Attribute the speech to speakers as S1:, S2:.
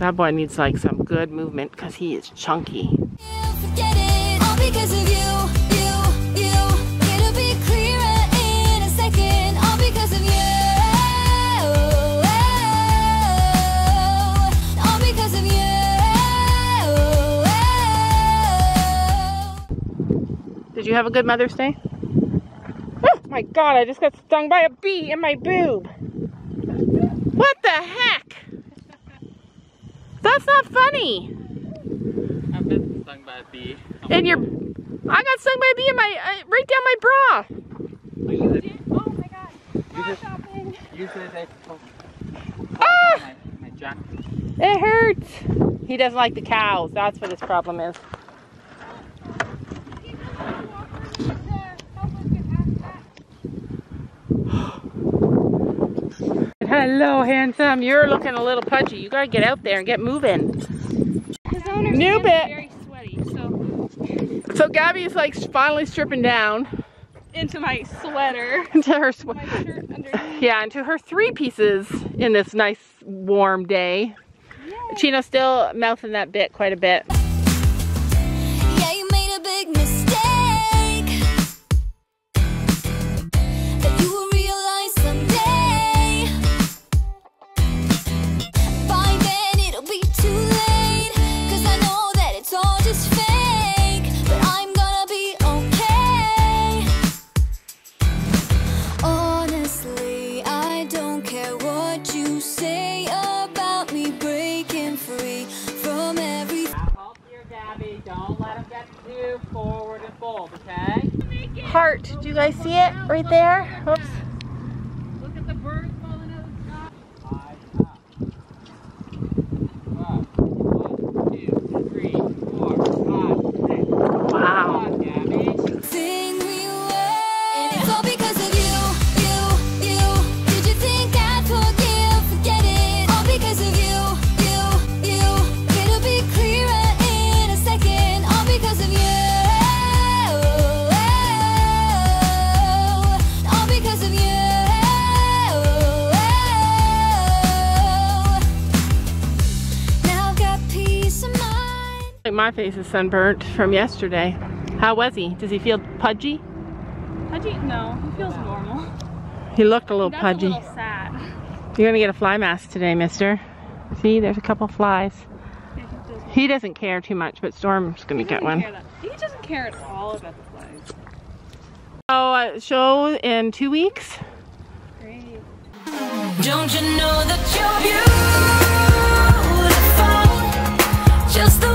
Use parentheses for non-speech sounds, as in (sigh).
S1: That boy needs like some good movement because he is chunky. Did you have a good Mother's Day? Oh my god, I just got stung by a bee in my boob. What the heck? That's not funny.
S2: I've been stung by a bee.
S1: And your, I got stung by a bee in my, uh, right down my bra.
S3: Oh my god.
S2: Usually,
S3: Shopping.
S2: usually they pull
S1: Ah!
S2: my, my junk.
S1: It hurts. He doesn't like the cows. That's what his problem is. Hello, handsome. You're looking a little pudgy. You gotta get out there and get moving. New bit.
S4: very sweaty, so
S1: So Gabby is like finally stripping down
S4: into my sweater, (laughs)
S1: into her sw-
S4: my shirt underneath. (laughs)
S1: yeah, into her three pieces in this nice warm day. Chino's still mouthing that bit quite a bit.
S2: Let him get forward and bold, okay?
S1: Heart, do you guys see it right there? Oops. My face is sunburnt from yesterday. How was he? Does he feel pudgy?
S4: Pudgy? No, he feels normal.
S1: He looked a little
S4: That's
S1: pudgy.
S4: A little sad.
S1: You're gonna get a fly mask today, mister. See, there's a couple flies.
S4: He, doesn't
S1: care too much, but Storm's gonna get one.
S4: He doesn't care at all about the flies.
S1: Oh, uh, show in two weeks.
S4: Great.
S3: Don't you know that you're beautiful? Just the